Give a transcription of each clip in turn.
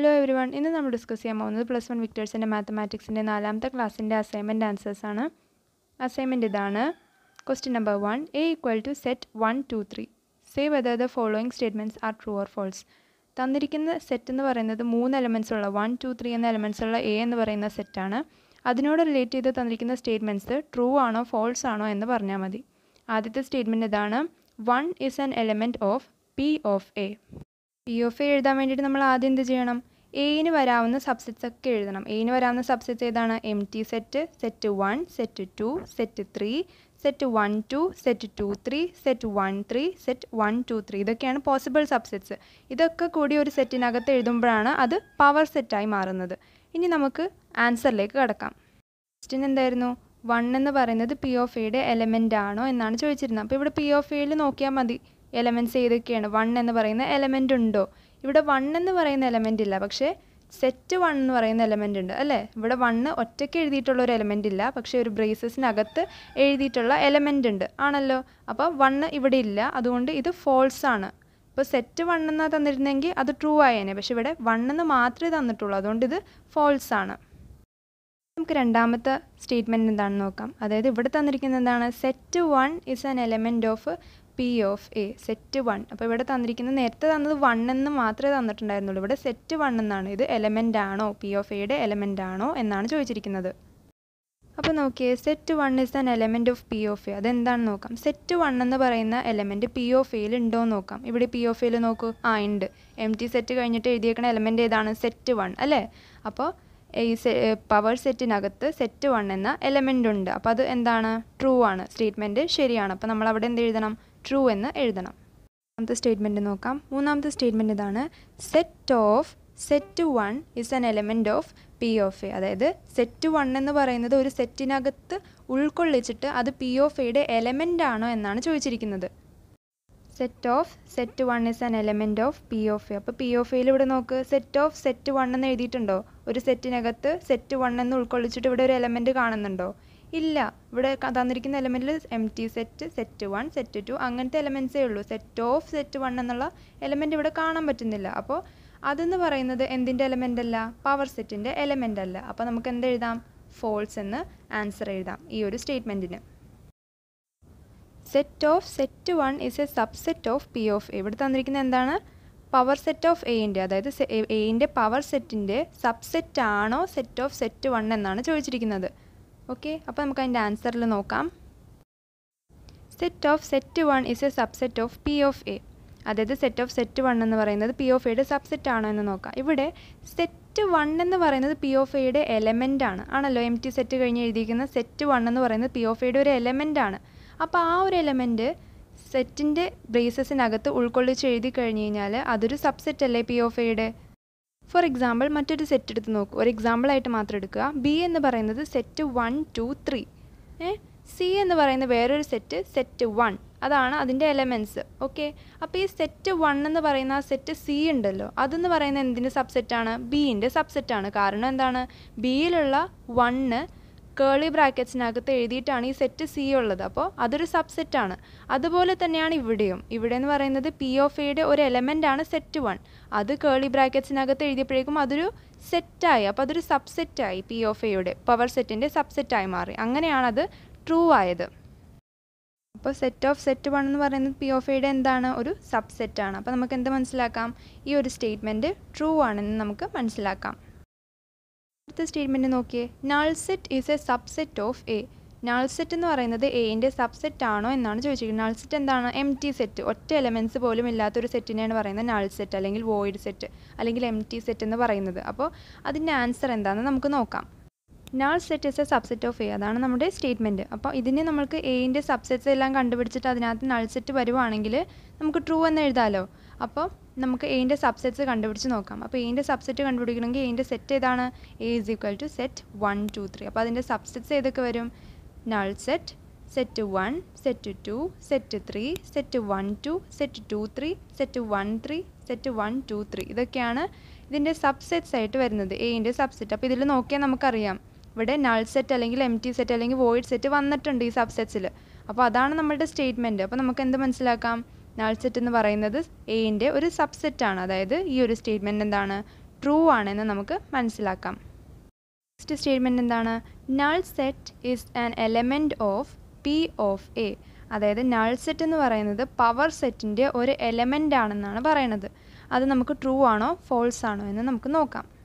Hello every one ഇന്ന് നമ്മൾ discuss ചെയ്യാൻ പോകുന്നത് പ്ലസ് വൺ വിക്ടേഴ്സിന്റെ മാത്തമാറ്റിക്സിന്റെ നാലാമത്തെ ക്ലാസ്സിന്റെ അസൈൻമെന്റ് ആൻസേഴ്സ് ആണ്. അസൈൻമെന്റ് ഇതാണ്. Question number one A equal to set one two three say whether the following statements are true or false തന്നിരിക്കുന്ന സെറ്റ് എന്ന് പറയുന്നത് മൂന്ന് എലമെന്റ്സ് ഉള്ള വൺ ടു ത്രീ എന്ന എലമെന്റ്സ് ഉള്ള എ എന്ന് പറയുന്ന സെറ്റാണ് അതിനോട് റിലേറ്റ് ചെയ്ത് തന്നിരിക്കുന്ന സ്റ്റേറ്റ്മെന്റ്സ് ട്രൂ ആണോ ഫോൾസ് ആണോ എന്ന് പറഞ്ഞാൽ മതി. ആദ്യത്തെ സ്റ്റേറ്റ്മെന്റ് ഇതാണ്. One is an element of P of A P of A എഴുതാൻ വേണ്ടിയിട്ട് നമ്മൾ ആദ്യം എന്ത് ചെയ്യണം? എയിന് വരാവുന്ന സബ്സെറ്റ്സ് ഒക്കെ എഴുതണം. എയിന് വരാവുന്ന സബ്സെറ്റ്സ് ഏതാണ്? Empty set set one set two set three set one two set two three set one three set one two three ഇതൊക്കെയാണ് പോസിബിൾ സബ്സെറ്റ്സ് ഇതൊക്കെ കൂടി ഒരു സെറ്റിനകത്ത് എഴുതുമ്പോഴാണ് അത് പവർ സെറ്റായി മാറുന്നത്. ഇനി നമുക്ക് ആൻസറിലേക്ക് കടക്കാം. ക്വസ്റ്റ്യൻ എന്തായിരുന്നു? വൺ എന്ന് പറയുന്നത് പി ഓഫ് എയുടെ എലമെന്റ് ആണോ എന്നാണ് ചോദിച്ചിരുന്നത്. അപ്പോൾ ഇവിടെ പി ഓഫ് എയിൽ നോക്കിയാൽ മതി. എലമെന്റ്സ് ഏതൊക്കെയാണ്? വൺ എന്ന് പറയുന്ന എലമെന്റ് ഉണ്ടോ? ഇവിടെ വൺ എന്ന് പറയുന്ന എലമെന്റ് ഇല്ല. പക്ഷേ സെറ്റ് വൺ എന്ന് പറയുന്ന എലമെന്റ് ഉണ്ട് അല്ലേ? ഇവിടെ വണ്ണ് ഒറ്റയ്ക്ക് എഴുതിയിട്ടുള്ള ഒരു എലമെന്റ് ഇല്ല. പക്ഷേ ഒരു ബ്രേസസിനകത്ത് എഴുതിയിട്ടുള്ള എലമെന്റ് ഉണ്ട്. ആണല്ലോ? അപ്പോൾ വണ്ണ് ഇവിടെ ഇല്ല. അതുകൊണ്ട് ഇത് ഫോൾസ് ആണ്. ഇപ്പോൾ സെറ്റ് വൺ എന്നാണ് തന്നിരുന്നെങ്കിൽ അത് ട്രൂ ആയേനെ. പക്ഷേ ഇവിടെ വൺ എന്ന് മാത്രമേ തന്നിട്ടുള്ളൂ. അതുകൊണ്ട് ഇത് ഫോൾസ് ആണ്. നമുക്ക് രണ്ടാമത്തെ സ്റ്റേറ്റ്മെന്റ് എന്താണെന്ന് നോക്കാം. അതായത് ഇവിടെ തന്നിരിക്കുന്നത് എന്താണ്? Set one is an element of P of A set one അപ്പോൾ ഇവിടെ തന്നിരിക്കുന്നത് നേരത്തെ തന്നത് വൺ എന്ന് മാത്രമേ തന്നിട്ടുണ്ടായിരുന്നുള്ളൂ. ഇവിടെ സെറ്റ് വൺ എന്നാണ്. ഇത് എലമെന്റ് ആണോ? പി ഓഫ് എയുടെ എലമെന്റ് ആണോ? എന്നാണ് ചോദിച്ചിരിക്കുന്നത്. അപ്പോൾ നോക്കിയേ set one is an element of P of A അതെന്താണെന്ന് നോക്കാം. സെറ്റ് വൺ എന്ന് പറയുന്ന എലമെന്റ് പി ഓഫ് എയിൽ ഉണ്ടോ എന്ന് നോക്കാം. ഇവിടെ പി ഓഫ് എയിൽ നോക്കൂ. ആ ഉണ്ട്. എം ടി സെറ്റ് കഴിഞ്ഞിട്ട് എഴുതിയേക്കുന്ന എലമെന്റ് ഏതാണ്? സെറ്റ് വൺ അല്ലേ? അപ്പോൾ ഈ പവർ സെറ്റിനകത്ത് സെറ്റ് വൺ എന്ന എലമെന്റ് ഉണ്ട്. അപ്പോൾ അത് എന്താണ്? ട്രൂ ആണ്. സ്റ്റേറ്റ്മെന്റ് ശരിയാണ്. അപ്പോൾ നമ്മൾ അവിടെ എന്ത് എഴുതണം? ട്രൂ എന്ന് എഴുതണം. മൂന്നാമത്തെ സ്റ്റേറ്റ്മെന്റ് നോക്കാം. മൂന്നാമത്തെ സ്റ്റേറ്റ്മെന്റ് ഇതാണ് set of set one is an element of P of A അതായത് സെറ്റ് വൺ എന്ന് പറയുന്നത് ഒരു സെറ്റിനകത്ത് ഉൾക്കൊള്ളിച്ചിട്ട് അത് പി ഓഫ് എയുടെ എലമെന്റ് ആണോ എന്നാണ് ചോദിച്ചിരിക്കുന്നത്. Set of set one is an element of P of A അപ്പോൾ പി ഓഫ് എയിൽ ഇവിടെ നോക്ക്. സെറ്റ് ഓഫ് സെറ്റ് വൺ എന്ന് എഴുതിയിട്ടുണ്ടോ? ഒരു സെറ്റിനകത്ത് സെറ്റ് വൺ എന്ന് ഉൾക്കൊള്ളിച്ചിട്ട് ഇവിടെ ഒരു എലമെന്റ് കാണുന്നുണ്ടോ? ഇല്ല. ഇവിടെ തന്നിരിക്കുന്ന എലമെന്റിൽ empty set set one set two അങ്ങനത്തെ എലമെൻസേ ഉള്ളൂ. സെറ്റ് ഓഫ് സെറ്റ് വൺ എന്നുള്ള എലമെന്റ് ഇവിടെ കാണാൻ പറ്റുന്നില്ല. അപ്പോൾ അതെന്ന് പറയുന്നത് എന്തിന്റെ എലമെന്റ് അല്ല? പവർ സെറ്റിന്റെ എലമെന്റ് അല്ല. അപ്പോൾ നമുക്ക് എന്ത് എഴുതാം? ഫോൾസ് എന്ന് ആൻസർ എഴുതാം ഈ ഒരു സ്റ്റേറ്റ്മെന്റിന് set of set one is a subset of P of A ഇവിടെ തന്നിരിക്കുന്നത് എന്താണ്? പവർ സെറ്റ് ഓഫ് എയിന്റെ അതായത് എയിന്റെ പവർ സെറ്റിന്റെ സബ്സെറ്റ് ആണോ സെറ്റ് ഓഫ് സെറ്റ് വൺ എന്നാണ് ചോദിച്ചിരിക്കുന്നത്. ഓക്കെ അപ്പോൾ നമുക്ക് അതിന്റെ ആൻസറിൽ നോക്കാം. Set of set one is a subset of P of A അതായത് സെറ്റ് ഓഫ് സെറ്റ് വൺ എന്ന് പറയുന്നത് പി ഓഫ് എയുടെ സബ്സെറ്റ് ആണോ എന്ന് നോക്കാം. ഇവിടെ സെറ്റ് വൺ എന്ന് പറയുന്നത് പി ഓഫ് എയുടെ എലമെന്റ് ആണ്. ആണല്ലോ എം ടി സെറ്റ് കഴിഞ്ഞ് എഴുതിയിരിക്കുന്ന സെറ്റ് വൺ എന്ന് പറയുന്നത് പി ഓഫ് എയുടെ ഒരു എലമെന്റ് ആണ്. അപ്പോൾ ആ ഒരു എലമെന്റ് സെറ്റിന്റെ ബ്രേസസിനകത്ത് ഉൾക്കൊള്ളിച്ച് എഴുതി കഴിഞ്ഞ് കഴിഞ്ഞാൽ അതൊരു സബ്സെറ്റ് അല്ലേ പി ഓഫ് എയുടെ ഫോർ എക്സാമ്പിൾ മറ്റൊരു സെറ്റ് എടുത്ത് നോക്കൂ. ഒരു എക്സാമ്പിളായിട്ട് മാത്രം എടുക്കുക. ബി എന്ന് പറയുന്നത് സെറ്റ് വൺ ടു ത്രീ ഏ? സി എന്ന് പറയുന്ന വേറൊരു സെറ്റ് സെറ്റ് വൺ അതാണ് അതിന്റെ എലമെന്റ്സ് ഓക്കെ അപ്പോൾ ഈ സെറ്റ് വൺ എന്ന് പറയുന്ന ആ സെറ്റ് സി ഉണ്ടല്ലോ. അതെന്ന് പറയുന്ന എന്തിന്റെ സബ്സെറ്റാണ് ബീന്റെ സബ്സെറ്റാണ് കാരണം എന്താണ്? ബിയിലുള്ള വണ്ണ് കേളി ബ്രാക്കറ്റ്സിനകത്ത് എഴുതിയിട്ടാണ് ഈ സെറ്റ് സി ഉള്ളത്. അപ്പോൾ അതൊരു സബ്സെറ്റാണ് അതുപോലെ തന്നെയാണ് ഇവിടെയും. ഇവിടെ എന്ന് പറയുന്നത് പി ഓഫ് എയുടെ ഒരു എലമെന്റ് ആണ് സെറ്റ് വൺ അത് കേളി ബ്രാക്കറ്റ്സിനകത്ത് എഴുതിയപ്പോഴേക്കും അതൊരു സെറ്റായി അപ്പോൾ അതൊരു സബ്സെറ്റായി പി ഓഫ് എയുടെ പവർ സെറ്റിന്റെ സബ്സെറ്റായി മാറി. അങ്ങനെയാണത് ട്രൂ ആയത്. അപ്പോൾ സെറ്റ് ഓഫ് സെറ്റ് വൺ എന്ന് പറയുന്നത് പി ഓഫ് എയുടെ എന്താണ്? ഒരു സബ്സെറ്റാണ് അപ്പോൾ നമുക്ക് എന്ത് മനസ്സിലാക്കാം? ഈ ഒരു സ്റ്റേറ്റ്മെന്റ് ട്രൂ ആണെന്ന് നമുക്ക് മനസ്സിലാക്കാം. അടുത്ത സ്റ്റേറ്റ്മെന്റ് നോക്കിയേ. Null set is a subset of A null set എന്ന് പറയുന്നത് എയിന്റെ സബ്സെറ്റ് ആണോ എന്നാണ് ചോദിച്ചിരിക്കുന്നത്. നൾ സെറ്റ് എന്താണ്? എം ടി സെറ്റ് ഒറ്റ എലമെന്റ്സ് പോലും ഇല്ലാത്ത ഒരു സെറ്റിനെയാണ് പറയുന്നത് നൾ സെറ്റ് അല്ലെങ്കിൽ വോയിഡ് സെറ്റ് അല്ലെങ്കിൽ എം ടി സെറ്റ് എന്ന് പറയുന്നത്. അപ്പോൾ അതിന്റെ ആൻസർ എന്താണെന്ന് നമുക്ക് നോക്കാം. Null set is a subset of A അതാണ് നമ്മുടെ സ്റ്റേറ്റ്മെന്റ് അപ്പോൾ ഇതിനെ നമുക്ക് എയിന്റെ സബ്സെറ്റ്സ് എല്ലാം കണ്ടുപിടിച്ചിട്ട് അതിനകത്ത് നൾ സെറ്റ് വരുവാണെങ്കിൽ നമുക്ക് ട്രൂ എന്ന് എഴുതാമല്ലോ അപ്പോൾ നമുക്ക് എയിന്റെ സബ്സെറ്റ്സ് കണ്ടുപിടിച്ച് നോക്കാം. അപ്പോൾ എയിന്റെ സബ്സെറ്റ് കണ്ടുപിടിക്കണമെങ്കിൽ എയിന്റെ സെറ്റ് ഏതാണ്? A is equal to set one two three അപ്പോൾ അതിന്റെ സബ്സെറ്റ്സ് ഏതൊക്കെ വരും? Null set set one set two set three set one two set two three set one three set one two three ഇതൊക്കെയാണ് ഇതിന്റെ subsets ആയിട്ട് വരുന്നത്. എയിന്റെ subset അപ്പോൾ ഇതിൽ നോക്കിയാൽ നമുക്കറിയാം. ഇവിടെ നൾ സെറ്റ് അല്ലെങ്കിൽ എം ടി സെറ്റ് അല്ലെങ്കിൽ വോയിഡ് സെറ്റ് വന്നിട്ടുണ്ട് ഈ സബ്സെറ്റ്സിൽ അപ്പോൾ അതാണ് നമ്മളുടെ സ്റ്റേറ്റ്മെന്റ് അപ്പോൾ നമുക്ക് എന്ത് മനസ്സിലാക്കാം? നൾ സെറ്റ് എന്ന് പറയുന്നത് എയിന്റെ ഒരു സബ്സെറ്റ് ആണ്. അതായത് ഈ ഒരു സ്റ്റേറ്റ്മെന്റ് എന്താണ്? ട്രൂ ആണെന്ന് നമുക്ക് മനസ്സിലാക്കാം. നെക്സ്റ്റ് സ്റ്റേറ്റ്മെന്റ് എന്താണ്? Null set is an element of P of A അതായത് നൾ സെറ്റ് എന്ന് പറയുന്നത് പവർ സെറ്റിന്റെ ഒരു എലമെന്റ് ആണെന്നാണ് പറയുന്നത്. അത് നമുക്ക് ട്രൂ ആണോ? ഫോൾസ് ആണോ എന്ന് നമുക്ക് നോക്കാം.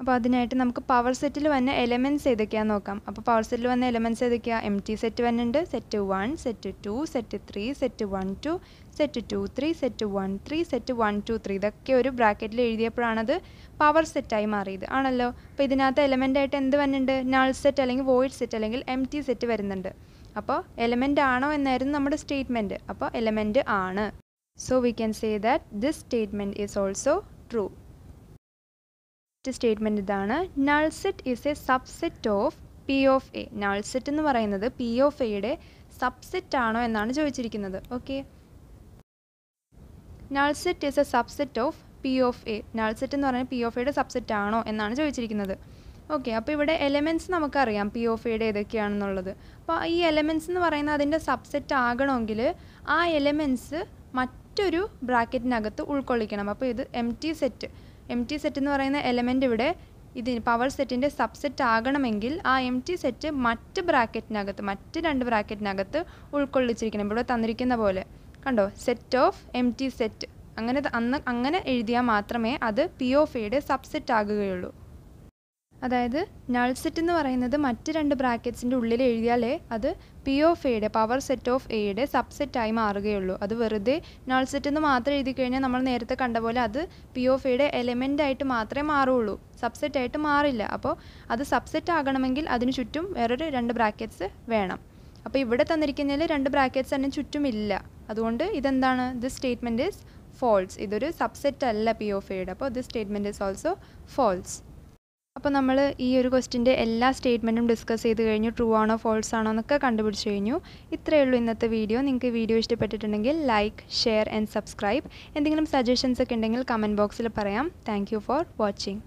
അപ്പോൾ അതിനായിട്ട് നമുക്ക് പവർ സെറ്റിൽ വന്ന എലമെന്റ്സ് ഏതൊക്കെയാണെന്ന് നോക്കാം. അപ്പോൾ പവർ സെറ്റിൽ വന്ന എലമെന്റ്സ് ഏതൊക്കെയാണ് എം ടി സെറ്റ് വന്നിട്ടുണ്ട്. Set one set two set three set one two set two three set one three set one two three ഇതൊക്കെ ഒരു ബ്രാക്കറ്റിൽ എഴുതിയപ്പോഴാണത് പവർ സെറ്റായി മാറിയത്. ആണല്ലോ? അപ്പോൾ ഇതിനകത്ത് എലമെന്റ് ആയിട്ട് എന്ത് വന്നിട്ടുണ്ട്? നൾ സെറ്റ് അല്ലെങ്കിൽ വോയിഡ് സെറ്റ് അല്ലെങ്കിൽ എം ടി സെറ്റ് വരുന്നുണ്ട്. അപ്പോൾ എലമെന്റ് ആണോ എന്നായിരുന്നു നമ്മുടെ സ്റ്റേറ്റ്മെന്റ് അപ്പോൾ എലമെന്റ് ആണ്. So we can say that this statement is also true statement ഇതാണ്. Null set is a subset of P of A null set എന്ന് പറയുന്നത് പി ഓഫ് എയുടെ സബ്സെറ്റ് ആണോ എന്നാണ് ചോദിച്ചിരിക്കുന്നത്. Okay null set is a subset of P of A null set എന്ന് പറയുന്നത് P of എയുടെ സബ്സെറ്റ് ആണോ എന്നാണ് ചോദിച്ചിരിക്കുന്നത്. ഓക്കെ അപ്പോൾ ഇവിടെ എലമെന്റ്സ് നമുക്കറിയാം പി ഓഫ് എയുടെ ഏതൊക്കെയാണെന്നുള്ളത്. അപ്പോൾ ഈ എലമെന്റ്സ് എന്ന് പറയുന്നത് അതിന്റെ സബ്സെറ്റ് ആകണമെങ്കിൽ ആ എലമെന്റ്സ് മറ്റൊരു ബ്രാക്കറ്റിനകത്ത് ഉൾക്കൊള്ളിക്കണം. അപ്പോൾ ഇത് empty set empty set എന്ന് പറയുന്ന എലമെന്റ് ഇവിടെ ഇത് പവർ സെറ്റിന്റെ സബ്സെറ്റ് ആകണമെങ്കിൽ ആ എം ടി സെറ്റ് മറ്റ് ബ്രാക്കറ്റിനകത്ത് മറ്റ് രണ്ട് ബ്രാക്കറ്റിനകത്ത് ഉൾക്കൊള്ളിച്ചിരിക്കണം. ഇവിടെ തന്നിരിക്കുന്ന പോലെ. കണ്ടോ? Set of empty set അങ്ങനെ അന്ന് അങ്ങനെ എഴുതിയാൽ മാത്രമേ അത് പി ഓഫ് എയുടെ സബ്സെറ്റ് ആകുകയുള്ളൂ. അതായത് നൾ സെറ്റ് എന്ന് പറയുന്നത് മറ്റ് രണ്ട് ബ്രാക്കറ്റ്സിന്റെ ഉള്ളിൽ എഴുതിയാലേ അത് പി ഓഫ് എയുടെ പവർ സെറ്റ് ഓഫ് എയുടെ സബ്സെറ്റായി മാറുകയുള്ളൂ. അത് വെറുതെ നൾ സെറ്റ് എന്ന് മാത്രം എഴുതി കഴിഞ്ഞാൽ നമ്മൾ നേരത്തെ കണ്ട പോലെ അത് പി ഓഫ് എയുടെ എലമെന്റ് ആയിട്ട് മാത്രമേ മാറുള്ളൂ സബ്സെറ്റ് ആയിട്ട് മാറില്ല. അപ്പോൾ അത് സബ്സെറ്റ് ആകണമെങ്കിൽ അതിന് ചുറ്റും വേറൊരു രണ്ട് ബ്രാക്കറ്റ്സ് വേണം. അപ്പോൾ ഇവിടെ തന്നിരിക്കുന്നതിൽ രണ്ട് ബ്രാക്കറ്റ്സ് തന്നെ ചുറ്റുമില്ല. അതുകൊണ്ട് ഇതെന്താണ്? ദിസ് സ്റ്റേറ്റ്മെന്റ് ഈസ് ഫോൾസ് ഇതൊരു സബ്സെറ്റ് അല്ല പി ഓഫ് എയുടെ അപ്പോൾ this statement is also false അപ്പോൾ നമ്മൾ ഈ ഒരു ക്വസ്റ്റിന്റെ എല്ലാ സ്റ്റേറ്റ്മെന്റും ഡിസ്കസ് ചെയ്ത് കഴിഞ്ഞു ട്രൂ ആണോ ഫോൾസ് ആണോ എന്നൊക്കെ കണ്ടുപിടിച്ച് കഴിഞ്ഞു. ഇത്രയേ ഉള്ളൂ ഇന്നത്തെ വീഡിയോ. നിങ്ങൾക്ക് വീഡിയോ ഇഷ്ടപ്പെട്ടിട്ടുണ്ടെങ്കിൽ ലൈക്ക് ഷെയർ ആൻഡ് സബ്സ്ക്രൈബ് എന്തെങ്കിലും സജഷൻസ് ഒക്കെ ഉണ്ടെങ്കിൽ കമന്റ് ബോക്സിൽ പറയാം. Thank for watching